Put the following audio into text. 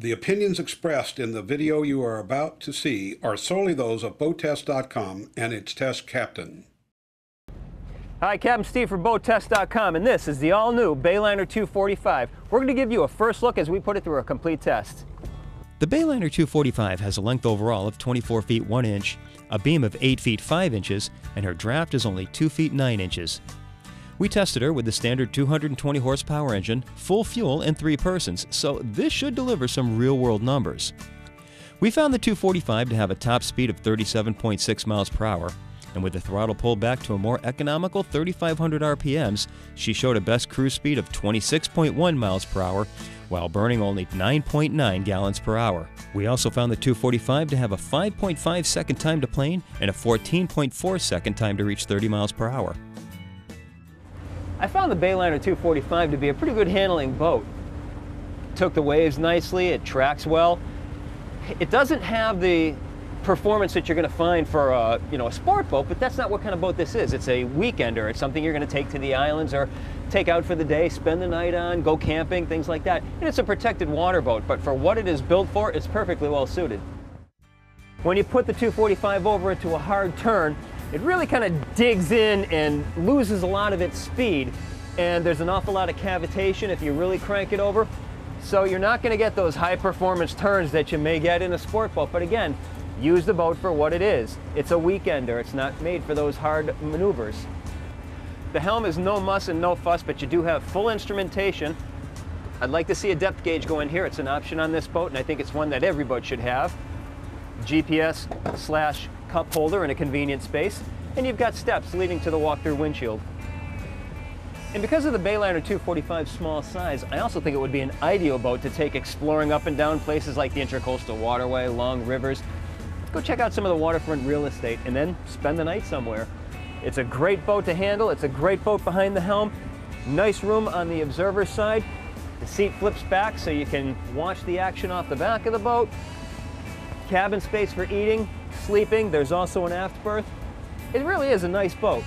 The opinions expressed in the video you are about to see are solely those of BoatTest.com and its test captain. Hi, Captain Steve from BoatTest.com, and this is the all-new Bayliner 245. We're going to give you a first look as we put it through a complete test. The Bayliner 245 has a length overall of 24 feet 1 inch, a beam of 8 feet 5 inches, and her draft is only 2 feet 9 inches. We tested her with the standard 220 horsepower engine, full fuel, and three persons, so this should deliver some real world numbers. We found the 245 to have a top speed of 37.6 miles per hour, and with the throttle pulled back to a more economical 3,500 RPMs, she showed a best cruise speed of 26.1 miles per hour while burning only 9.9 gallons per hour. We also found the 245 to have a 5.5 second time to plane and a 14.4 second time to reach 30 miles per hour. I found the Bayliner 245 to be a pretty good handling boat. took the waves nicely, it tracks well. It doesn't have the performance that you're going to find for a, you know, a sport boat, but that's not what kind of boat this is. It's a weekender. It's something you're going to take to the islands or take out for the day, spend the night on, go camping, things like that. And it's a protected water boat, but for what it is built for, it's perfectly well suited. When you put the 245 over into a hard turn, it really kind of digs in and loses a lot of its speed. And there's an awful lot of cavitation if you really crank it over. So you're not going to get those high performance turns that you may get in a sport boat. But again, use the boat for what it is. It's a weekender. It's not made for those hard maneuvers. The helm is no muss and no fuss, but you do have full instrumentation. I'd like to see a depth gauge go in here. It's an option on this boat, and I think it's one that every boat should have. GPS slash cup holder in a convenient space, and you've got steps leading to the walk-through windshield. And because of the Bayliner 245's small size, I also think it would be an ideal boat to take exploring up and down places like the Intracoastal Waterway, long rivers. Go check out some of the waterfront real estate and then spend the night somewhere. It's a great boat to handle. It's a great boat behind the helm. Nice room on the observer side. The seat flips back so you can watch the action off the back of the boat. Cabin space for eating, sleeping. There's also an aft berth. It really is a nice boat.